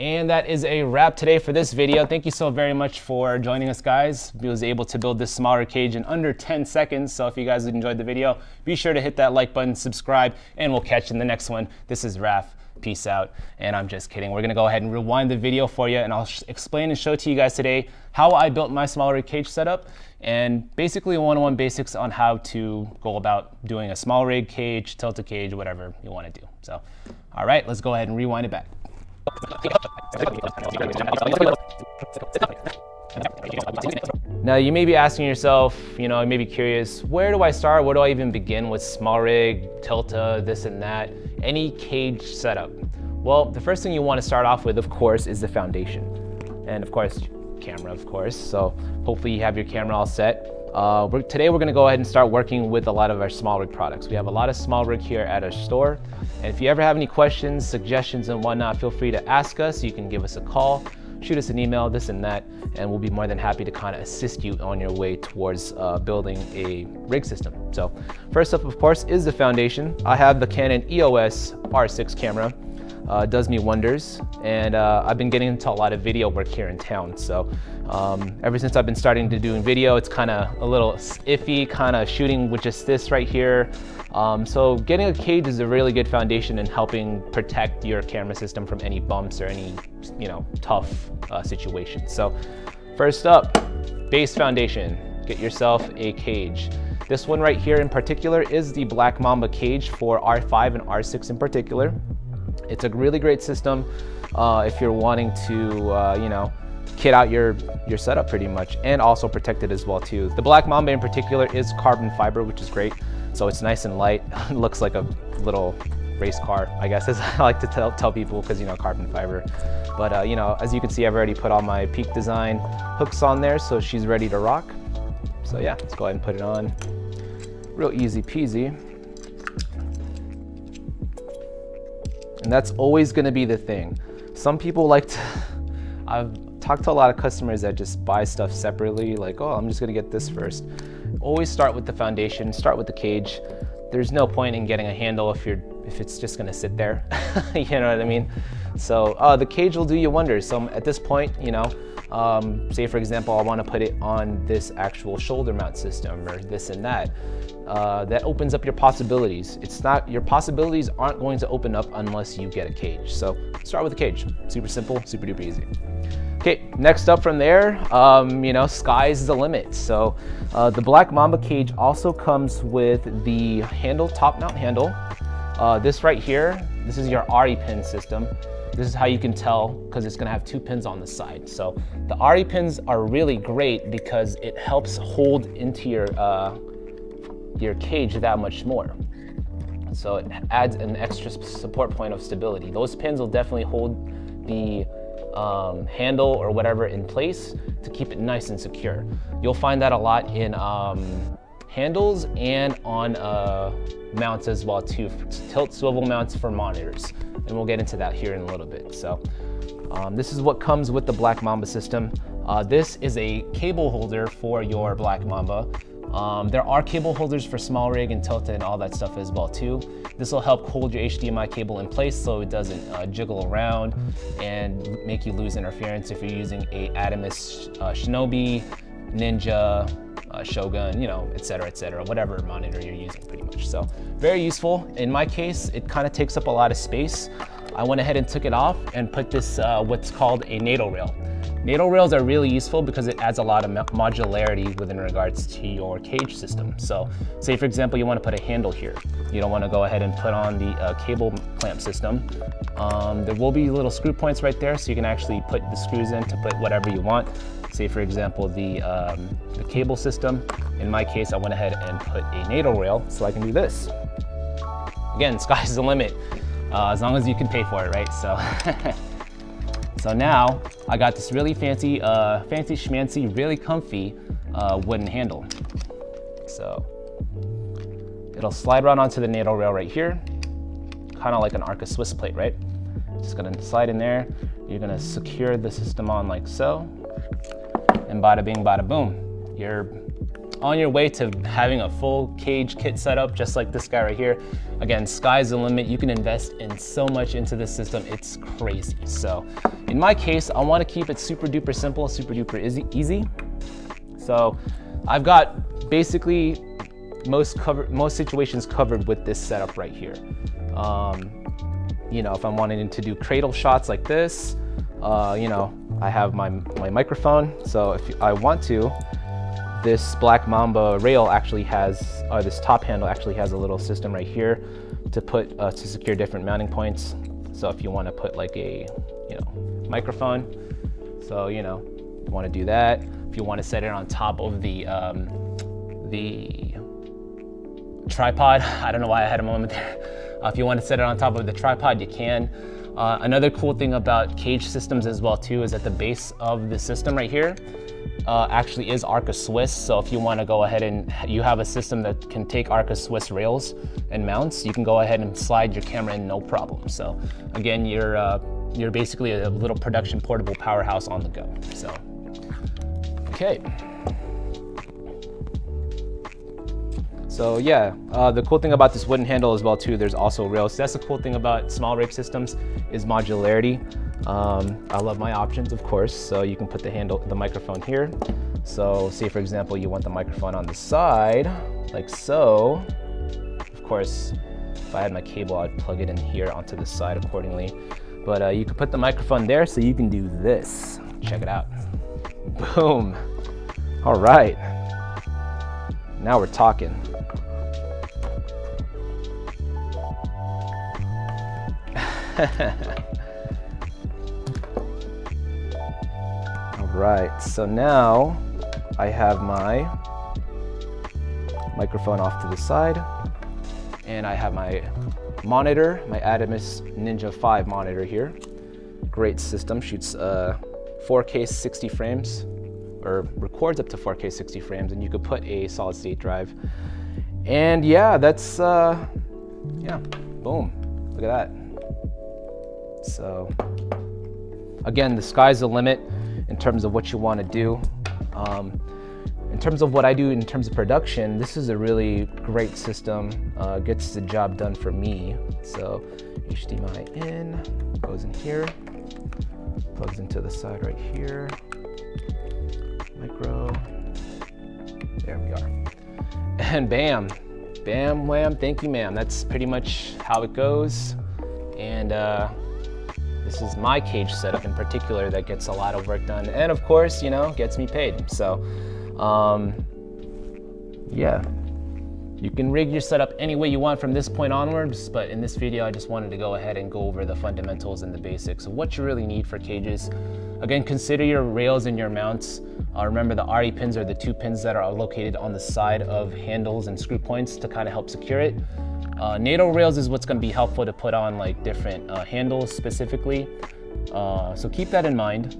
And that is a wrap today for this video. Thank you so very much for joining us guys. We was able to build this SmallRig cage in under 10 seconds. So if you guys enjoyed the video, be sure to hit that like button, subscribe, and we'll catch you in the next one. This is Raf. Peace out. And I'm just kidding. We're gonna go ahead and rewind the video for you and I'll explain and show to you guys today how I built my SmallRig cage setup and basically one-on-one basics on how to go about doing a SmallRig cage, Tilta cage, whatever you wanna do. So, all right, let's go ahead and rewind it back. Now you may be asking yourself, you know, you may be curious, where do I start? Where do I even begin with small rig, Tilta, this and that, any cage setup? Well, the first thing you want to start off with, of course, is the foundation. And of course, camera, of course. So hopefully you have your camera all set. Uh, we're, today we're gonna go ahead and start working with a lot of our SmallRig products. We have a lot of SmallRig here at our store. And if you ever have any questions, suggestions and whatnot, feel free to ask us. You can give us a call, shoot us an email, this and that, and we'll be more than happy to kind of assist you on your way towards uh, building a rig system. So first up, of course, is the foundation. I have the Canon EOS R6 camera uh, does me wonders. And uh, I've been getting into a lot of video work here in town. So um, ever since I've been starting to doing video, it's kind of a little iffy, kind of shooting with just this right here. Um, so getting a cage is a really good foundation in helping protect your camera system from any bumps or any, you know, tough uh, situations. So first up, base foundation. Get yourself a cage. This one right here in particular is the Black Mamba cage for R5 and R6 in particular. It's a really great system uh, if you're wanting to, uh, you know, kit out your, your setup pretty much and also protect it as well too. The Black Mamba in particular is carbon fiber, which is great. So it's nice and light. looks like a little race car, I guess, as I like to tell, tell people because, you know, carbon fiber. But, uh, you know, as you can see, I've already put all my Peak Design hooks on there, so she's ready to rock. So yeah, let's go ahead and put it on. Real easy peasy. And that's always gonna be the thing. Some people like to, I've talked to a lot of customers that just buy stuff separately, like, oh, I'm just gonna get this first. Always start with the foundation, start with the cage. There's no point in getting a handle if you're if it's just gonna sit there. you know what I mean? So uh, the cage will do you wonders. So at this point, you know, um, say for example, I wanna put it on this actual shoulder mount system or this and that. Uh, that opens up your possibilities. It's not, your possibilities aren't going to open up unless you get a cage. So start with a cage. Super simple, super duper easy. Okay, next up from there, um, you know, sky's the limit. So uh, the Black Mamba cage also comes with the handle, top mount handle. Uh, this right here, this is your ARRI pin system. This is how you can tell because it's gonna have two pins on the side. So the ARRI pins are really great because it helps hold into your uh, your cage that much more. So it adds an extra support point of stability. Those pins will definitely hold the um, handle or whatever in place to keep it nice and secure. You'll find that a lot in um, handles and on uh, mounts as well too, tilt swivel mounts for monitors. And we'll get into that here in a little bit. So um, this is what comes with the Black Mamba system. Uh, this is a cable holder for your Black Mamba. Um, there are cable holders for SmallRig and Tilta and all that stuff as well too. This will help hold your HDMI cable in place so it doesn't uh, jiggle around and make you lose interference if you're using a Atomos uh, Shinobi, Ninja, uh, Shogun, you know, etc., etc., whatever monitor you're using pretty much. So very useful. In my case, it kind of takes up a lot of space. I went ahead and took it off and put this, uh, what's called a NATO rail. NATO rails are really useful because it adds a lot of modularity within regards to your cage system. So say for example, you wanna put a handle here. You don't wanna go ahead and put on the uh, cable clamp system. Um, there will be little screw points right there so you can actually put the screws in to put whatever you want. Say for example, the, um, the cable system. In my case, I went ahead and put a NATO rail so I can do this. Again, sky's the limit. Uh, as long as you can pay for it, right? So So now I got this really fancy, uh, fancy schmancy, really comfy uh, wooden handle. So it'll slide right onto the NATO rail right here, kind of like an Arca Swiss plate, right? Just gonna slide in there. You're gonna secure the system on like so, and bada bing, bada boom. you're on your way to having a full cage kit setup, just like this guy right here. Again, sky's the limit. You can invest in so much into this system. It's crazy. So in my case, I wanna keep it super duper simple, super duper easy. So I've got basically most cover, most situations covered with this setup right here. Um, you know, if I'm wanting to do cradle shots like this, uh, you know, I have my, my microphone. So if I want to, this Black Mamba rail actually has, or this top handle actually has a little system right here to put, uh, to secure different mounting points. So if you want to put like a, you know, microphone, so, you know, you want to do that. If you want to set it on top of the, um, the tripod, I don't know why I had a moment there. Uh, if you want to set it on top of the tripod, you can. Uh, another cool thing about cage systems as well too is at the base of the system right here, uh, actually is Arca Swiss. So if you want to go ahead and you have a system that can take Arca Swiss rails and mounts, you can go ahead and slide your camera in no problem. So again, you're uh, you're basically a little production portable powerhouse on the go. So okay. So yeah, uh, the cool thing about this wooden handle as well too, there's also rails. That's the cool thing about SmallRig systems is modularity. Um, I love my options, of course. So you can put the handle, the microphone here. So say for example, you want the microphone on the side, like so. Of course, if I had my cable, I'd plug it in here onto the side accordingly. But uh, you can put the microphone there so you can do this. Check it out. Boom. All right. Now we're talking. All right, so now I have my microphone off to the side and I have my monitor, my Atomos Ninja 5 monitor here. Great system, shoots uh, 4K 60 frames or records up to 4K 60 frames and you could put a solid state drive. And yeah, that's, uh, yeah, boom, look at that. So again, the sky's the limit in terms of what you want to do. Um, in terms of what I do in terms of production, this is a really great system. Uh, gets the job done for me. So HDMI in, goes in here, plugs into the side right here, micro, there we are. And bam, bam, wham, thank you ma'am. That's pretty much how it goes. And uh, this is my cage setup in particular that gets a lot of work done and of course, you know, gets me paid. So, um, yeah. You can rig your setup any way you want from this point onwards, but in this video, I just wanted to go ahead and go over the fundamentals and the basics of what you really need for cages. Again, consider your rails and your mounts. Uh, remember the ARRI pins are the two pins that are located on the side of handles and screw points to kind of help secure it. Uh, NATO rails is what's going to be helpful to put on like different uh, handles specifically. Uh, so keep that in mind.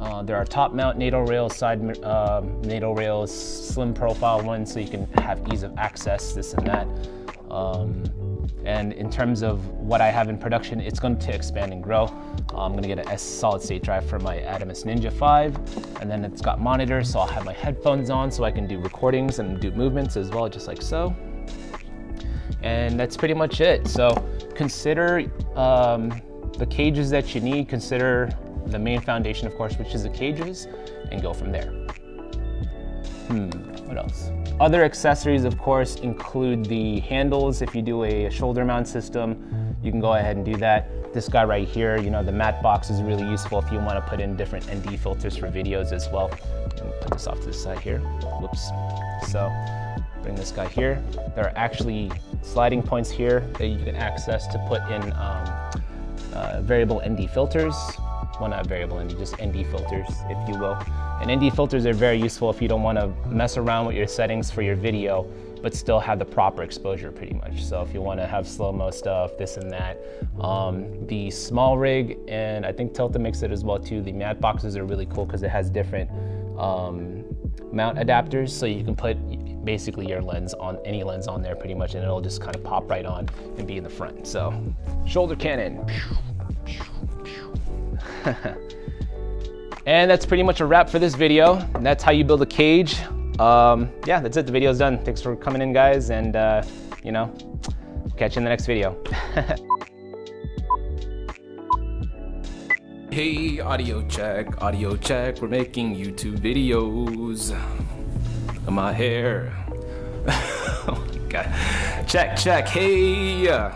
Uh, there are top mount NATO rails, side um, NATO rails, slim profile ones so you can have ease of access, this and that. Um, and in terms of what I have in production, it's going to expand and grow. I'm going to get a solid state drive for my Atomos Ninja 5, and then it's got monitors, so I'll have my headphones on so I can do recordings and do movements as well, just like so. And that's pretty much it. So consider um, the cages that you need, consider the main foundation, of course, which is the cages, and go from there. Hmm, what else? Other accessories, of course, include the handles. If you do a shoulder mount system, you can go ahead and do that. This guy right here, you know, the matte box is really useful if you want to put in different ND filters for videos as well. Put this off to the side here. Whoops. So bring this guy here. There are actually sliding points here that you can access to put in um, uh, variable ND filters. Well, not variable ND, just ND filters, if you will. And ND filters are very useful if you don't want to mess around with your settings for your video, but still have the proper exposure pretty much. So if you want to have slow-mo stuff, this and that. Um, the SmallRig, and I think Tilta makes it as well too, the matte boxes are really cool because it has different um, mount adapters so you can put basically your lens on any lens on there pretty much and it'll just kind of pop right on and be in the front. So shoulder cannon. And that's pretty much a wrap for this video. And that's how you build a cage. Um, yeah, that's it. The video's done. Thanks for coming in, guys. And, uh, you know, catch you in the next video. hey, audio check, audio check. We're making YouTube videos. My hair. oh my God. Check, check. Hey. Uh,